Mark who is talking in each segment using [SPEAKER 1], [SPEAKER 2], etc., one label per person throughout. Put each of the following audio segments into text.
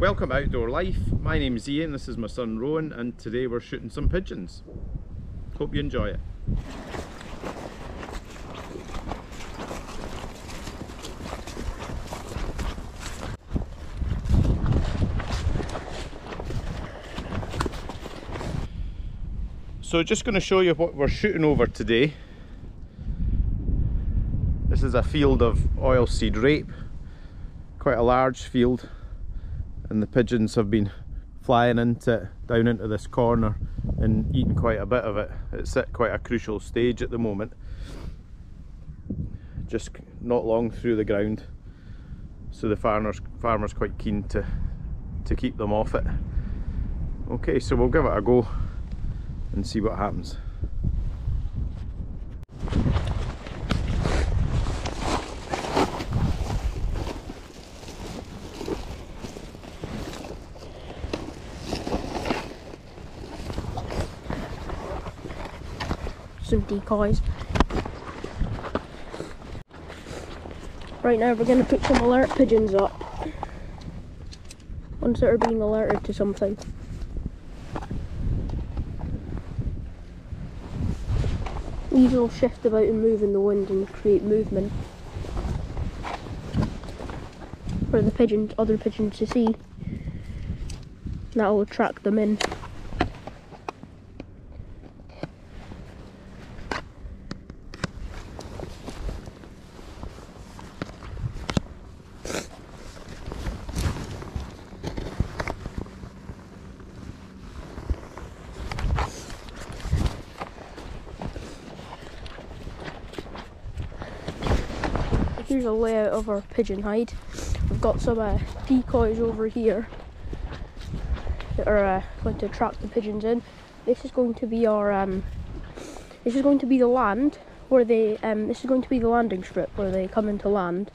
[SPEAKER 1] Welcome Outdoor Life, my name is Ian, this is my son Rowan and today we're shooting some pigeons. Hope you enjoy it. So just going to show you what we're shooting over today. This is a field of oilseed rape, quite a large field and the pigeons have been flying into it, down into this corner and eating quite a bit of it. It's at quite a crucial stage at the moment. Just not long through the ground. So the farmer's, farmer's quite keen to, to keep them off it. Okay, so we'll give it a go and see what happens.
[SPEAKER 2] Some decoys. Right now we're going to put some alert pigeons up. Ones that are being alerted to something. These will shift about and move in the wind and create movement. For the pigeons, other pigeons to see. That will attract them in. Here's a layout of our pigeon hide. We've got some uh, decoys over here that are uh, going to attract the pigeons in. This is going to be our um, this is going to be the land where they um, this is going to be the landing strip where they come into land.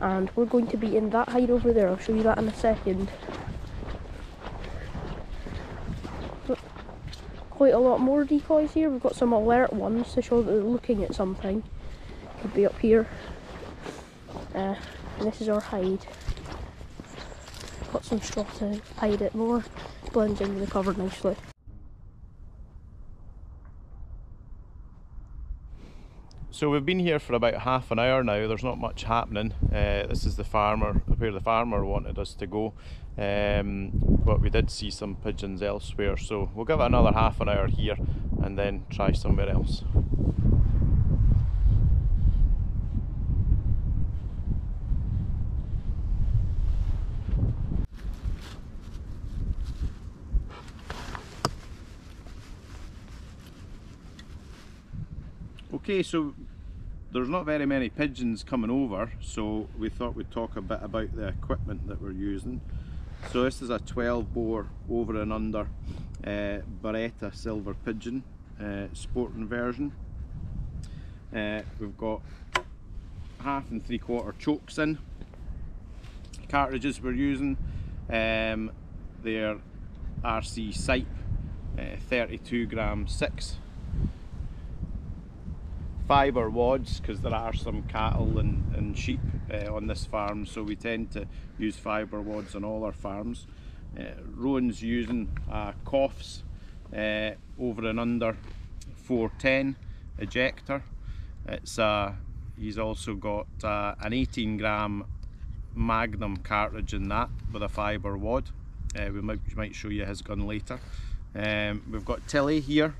[SPEAKER 2] And we're going to be in that hide over there. I'll show you that in a second. Quite a lot more decoys here. We've got some alert ones to show that they're looking at something could be up here uh, this is our hide. Got some straw to hide it more. Blends into the cover nicely.
[SPEAKER 1] So we've been here for about half an hour now, there's not much happening. Uh, this is the farmer, where the farmer wanted us to go. Um, but we did see some pigeons elsewhere, so we'll give it another half an hour here and then try somewhere else. Okay, so there's not very many pigeons coming over, so we thought we'd talk a bit about the equipment that we're using. So this is a 12 bore over and under uh, Beretta silver pigeon uh, sporting version. Uh, we've got half and three quarter chokes in. Cartridges we're using, um, they're RC Sipe uh, 32 gram 6 fibre wads because there are some cattle and, and sheep uh, on this farm so we tend to use fibre wads on all our farms. Uh, Rowan's using uh, Kofs uh, over and under 410 ejector. It's uh, He's also got uh, an 18 gram Magnum cartridge in that with a fibre wad. Uh, we might, might show you his gun later. Um, we've got Tilly here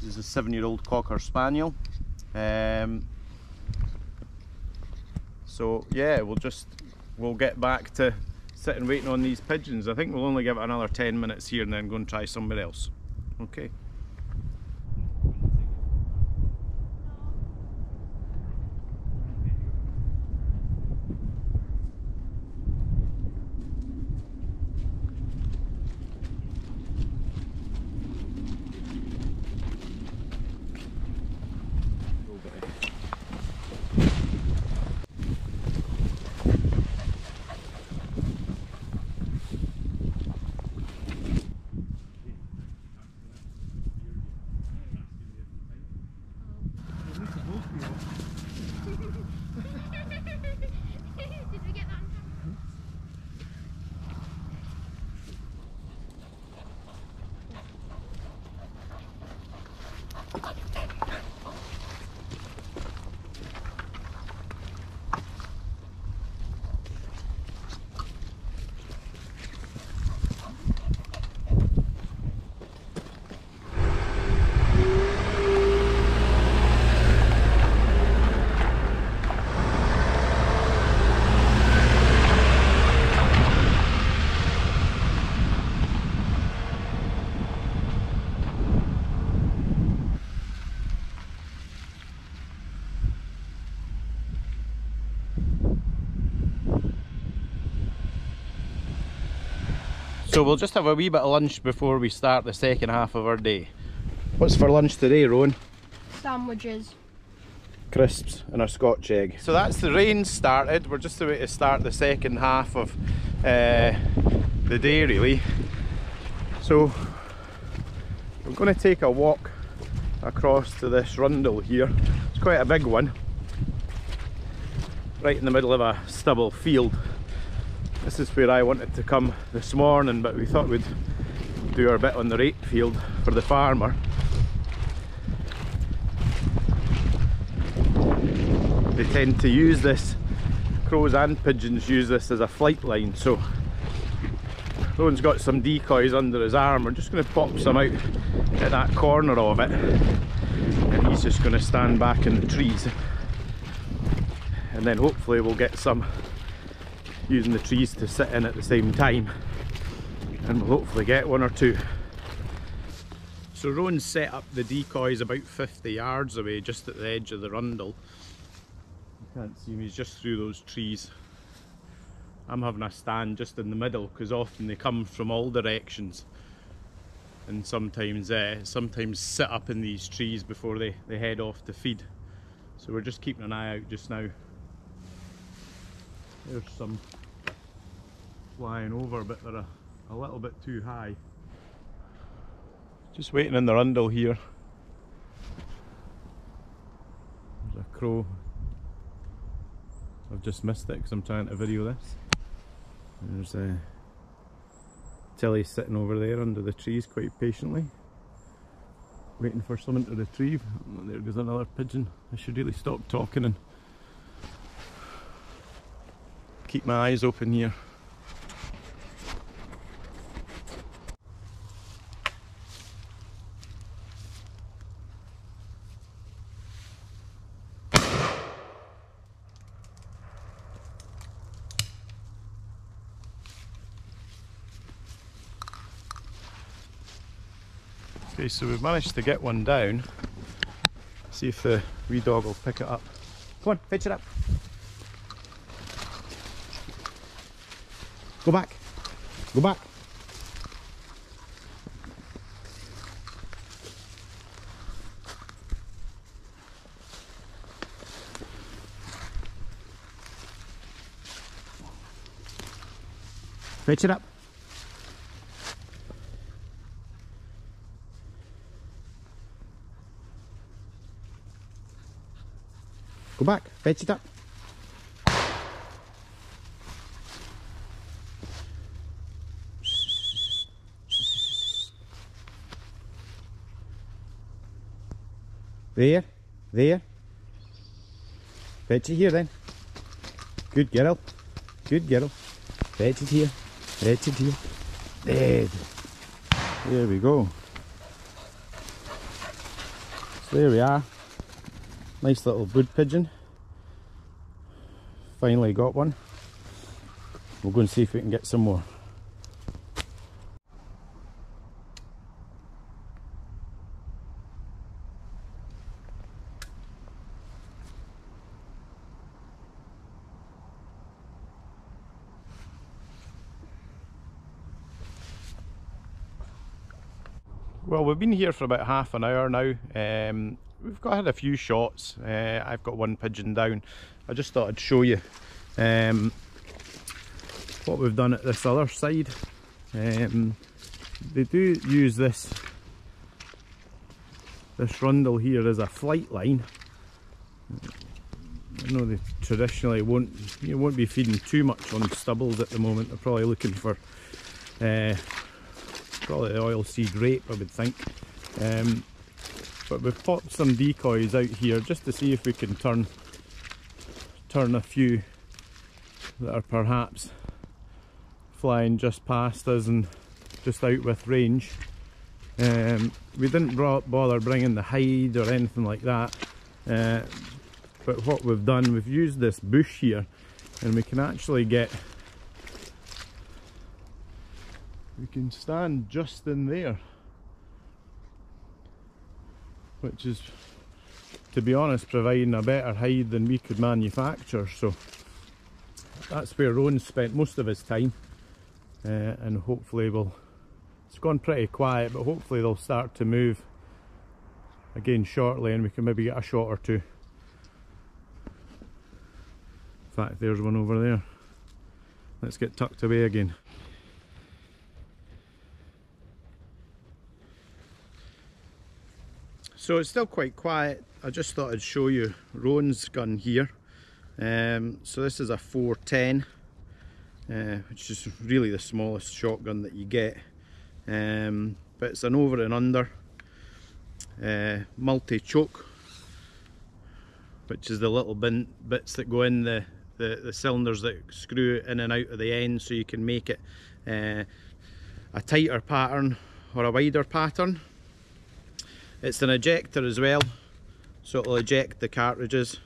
[SPEAKER 1] this is a seven year old Cocker Spaniel. Um, so yeah, we'll just, we'll get back to sitting waiting on these pigeons. I think we'll only give it another 10 minutes here and then go and try somewhere else. Okay. So we'll just have a wee bit of lunch before we start the second half of our day. What's for lunch today, Rowan?
[SPEAKER 2] Sandwiches.
[SPEAKER 1] Crisps and a scotch egg. So that's the rain started. We're just about to start the second half of uh, the day really. So we're going to take a walk across to this rundle here. It's quite a big one. Right in the middle of a stubble field. This is where I wanted to come this morning, but we thought we'd do our bit on the rape field for the farmer. They tend to use this, crows and pigeons use this as a flight line, so Rowan's got some decoys under his arm. We're just going to pop some out at that corner of it, and he's just going to stand back in the trees. And then hopefully we'll get some using the trees to sit in at the same time and we'll hopefully get one or two. So Rowan set up the decoys about 50 yards away just at the edge of the rundle. You can't see me, he's just through those trees. I'm having a stand just in the middle because often they come from all directions and sometimes uh, sometimes sit up in these trees before they, they head off to feed. So we're just keeping an eye out just now. There's some flying over but they're a, a little bit too high. Just waiting in the rundle here. There's a crow. I've just missed it because I'm trying to video this. There's a Tilly sitting over there under the trees quite patiently. Waiting for someone to retrieve. Oh, there goes another pigeon. I should really stop talking and keep my eyes open here. So we've managed to get one down. See if the wee dog will pick it up. Come on, fetch it up. Go back. Go back. Fetch it up. Go back, fetch it up. There, there. Fetch it here then. Good girl. Good girl. Fetch it here. Fetch it here. There. There we go. So there we are. Nice little wood pigeon. Finally got one. We'll go and see if we can get some more. Well, we've been here for about half an hour now. Um, we've got had a few shots. Uh, I've got one pigeon down. I just thought I'd show you um, what we've done at this other side. Um, they do use this this rundle here as a flight line. I know they traditionally won't you won't be feeding too much on stubbles at the moment. They're probably looking for uh, probably oil seed rape, I would think. Um, but we've popped some decoys out here just to see if we can turn turn a few that are perhaps flying just past us and just out with range. Um, we didn't bother bringing the hide or anything like that, uh, but what we've done, we've used this bush here and we can actually get we can stand just in there which is to be honest providing a better hide than we could manufacture. So that's where Rowan spent most of his time. Uh, and hopefully we'll it's gone pretty quiet but hopefully they'll start to move again shortly and we can maybe get a shot or two. In fact there's one over there. Let's get tucked away again so it's still quite quiet. I just thought I'd show you Rowan's gun here. Um, so this is a 410 uh, which is really the smallest shotgun that you get. Um, but it's an over and under uh, multi-choke which is the little bin, bits that go in the, the, the, cylinders that screw in and out of the end so you can make it uh, a tighter pattern or a wider pattern it's an ejector as well so it'll eject the cartridges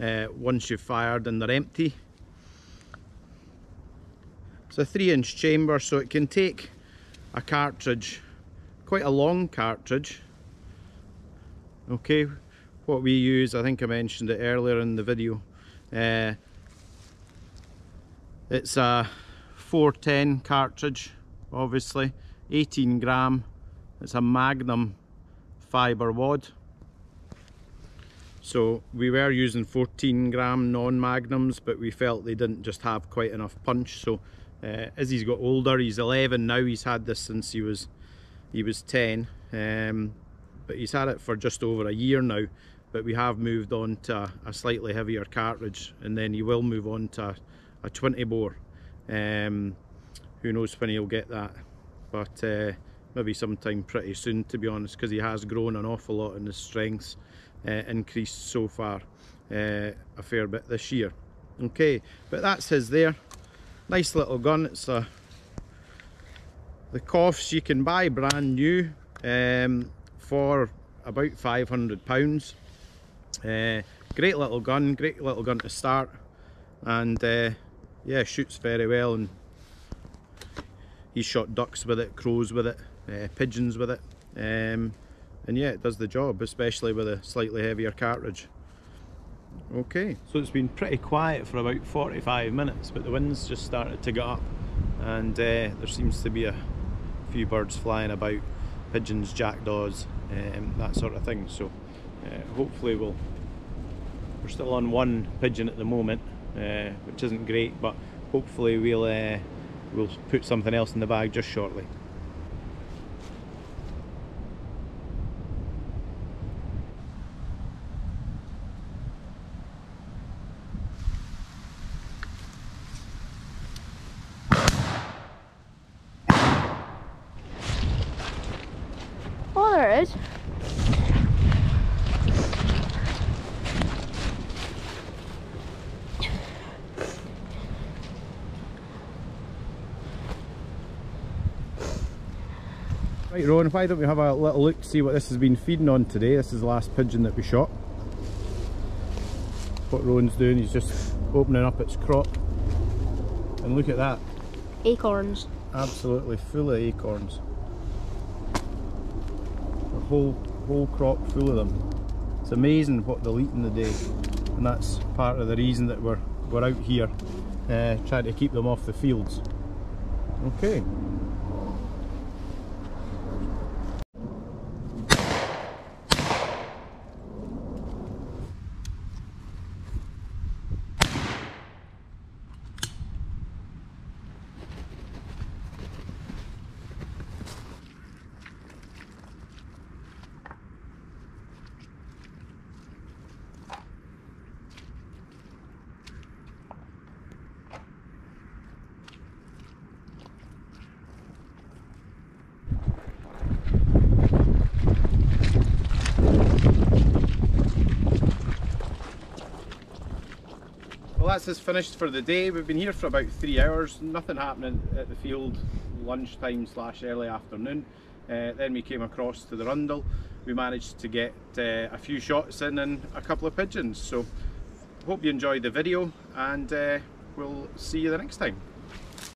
[SPEAKER 1] uh, once you've fired and they're empty. It's a 3 inch chamber so it can take a cartridge quite a long cartridge. Okay what we use I think I mentioned it earlier in the video uh, it's a 410 cartridge obviously 18 gram. It's a magnum fiber wad. So we were using 14 gram non-magnums but we felt they didn't just have quite enough punch. So uh, as he's got older he's 11 now he's had this since he was he was 10 um, but he's had it for just over a year now but we have moved on to a, slightly heavier cartridge and then he will move on to a, a 20 bore. Um, who knows when he'll get that. But uh, maybe sometime pretty soon to be honest because he has grown an awful lot in his strengths uh, increased so far uh, a fair bit this year. Okay but that's his there. Nice little gun. It's a the Kofs you can buy brand new um, for about 500 pounds. Uh, great little gun great little gun to start. And yeah shoots very well and he's shot ducks with it crows with it uh, pigeons with it. Um, and yeah it does the job especially with a slightly heavier cartridge. Okay so it's been pretty quiet for about 45 minutes but the wind's just started to get up. And uh, there seems to be a few birds flying about pigeons jackdaws um, that sort of thing. So uh, hopefully we'll we're still on one pigeon at the moment uh, which isn't great but hopefully we'll uh, we'll put something else in the bag just shortly
[SPEAKER 2] there is.
[SPEAKER 1] Right Rowan, why don't we have a little look to see what this has been feeding on today. This is the last pigeon that we shot. What Rowan's doing, he's just opening up its crop. And look at that.
[SPEAKER 2] Acorns.
[SPEAKER 1] Absolutely full of acorns A whole whole crop full of them. It's amazing what they'll eat in the day, and that's part of the reason that we're we're out here uh, trying to keep them off the fields. Okay. That's us finished for the day. We've been here for about three hours, nothing happening at the field lunchtime slash early afternoon. Uh, then we came across to the Rundle. We managed to get uh, a few shots in and a couple of pigeons. So hope you enjoyed the video and uh, we'll see you the next time.